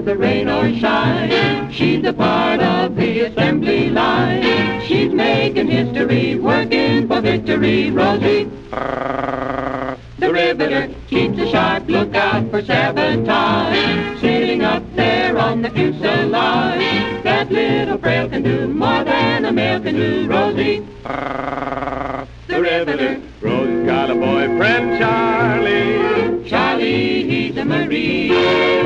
whether rain or shine. She's a part of the assembly line. She's making history, working for victory. Rosie, the riveter, keeps a sharp lookout for sabotage. Sitting up there on the fuselage, that little frail can do more than a male can do. Rosie, the riveter. Rose got a boyfriend, Charlie. Charlie, he's a Marine.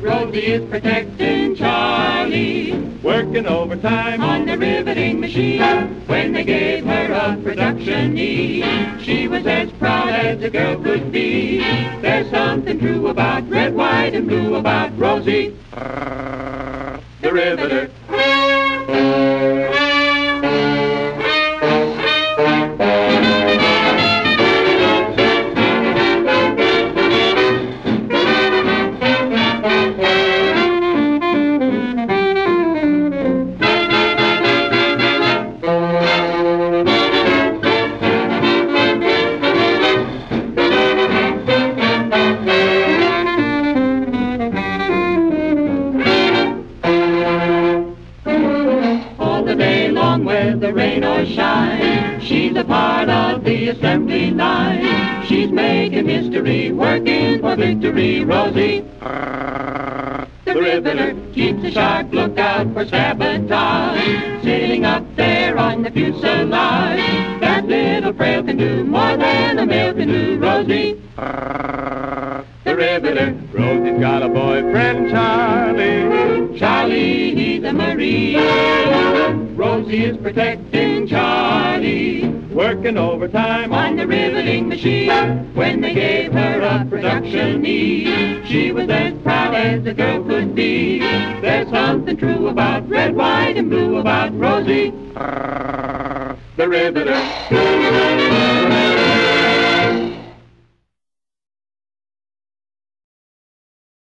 Rosie is protecting Charlie Working overtime on the riveting machine. When they gave her a production knee, she was as proud as a girl could be. There's something true about red, white, and blue about Rosie, the riveter. Whether rain or shine. She's a part of the assembly line. She's making history, working for victory. Rosie, the riveter, keeps a sharp lookout for sabotage. Sitting up there on the fuselage, that little frail can do more than a male can do. Rosie, the riveter. Rosie's got a boyfriend, Charlie. Charlie, he's a Marine. Rosie is protecting Charlie Working overtime on the riveting machine. When they gave her a production knee, she was as proud as a girl could be. There's something true about red, white, and blue about Rosie, the riveter.